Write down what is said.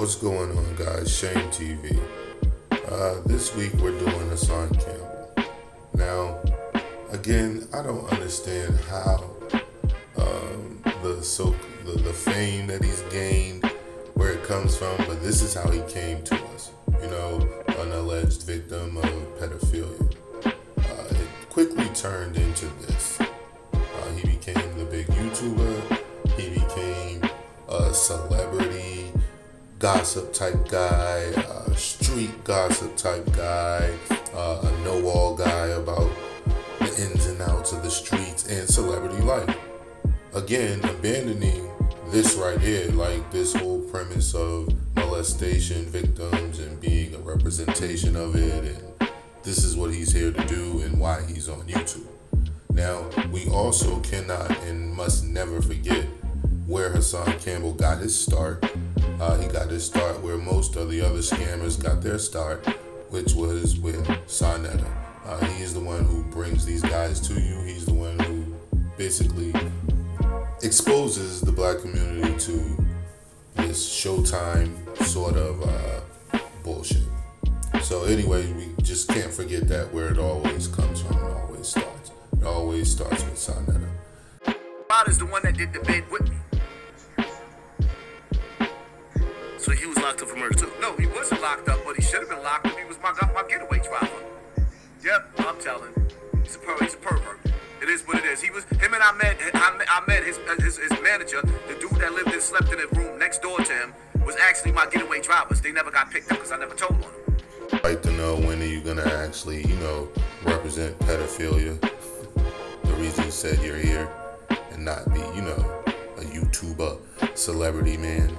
What's going on, guys? Shame TV. Uh, this week we're doing Hassan Campbell. Now, again, I don't understand how um, the so the, the fame that he's gained, where it comes from, but this is how he came to us. You know, an alleged victim of pedophilia. Uh, it quickly turned into this. Uh, he became the big YouTuber. He became a celebrity gossip type guy, uh, street gossip type guy, uh, a know-all guy about the ins and outs of the streets and celebrity life. Again, abandoning this right here, like this whole premise of molestation victims and being a representation of it, and this is what he's here to do and why he's on YouTube. Now, we also cannot and must never forget where Hassan Campbell got his start. Uh, he got his start where most of the other scammers got their start, which was with Sonetta. Uh, he is the one who brings these guys to you. He's the one who basically exposes the black community to this Showtime sort of uh, bullshit. So anyway, we just can't forget that where it always comes from. It always starts. It always starts with Sonetta. Rod is the one that did the bid with me. So he was locked up for murder too. No, he wasn't locked up, but he should have been locked up. He was my my getaway driver. Yep, I'm telling. He's a per, he's a pervert. It is what it is. He was him and I met. I met, I met his, his his manager, the dude that lived and slept in the room next door to him, was actually my getaway drivers. They never got picked up because I never told on them. I'd like to know when are you gonna actually, you know, represent pedophilia? The reason you said you're here and not be, you know, a YouTuber, celebrity man.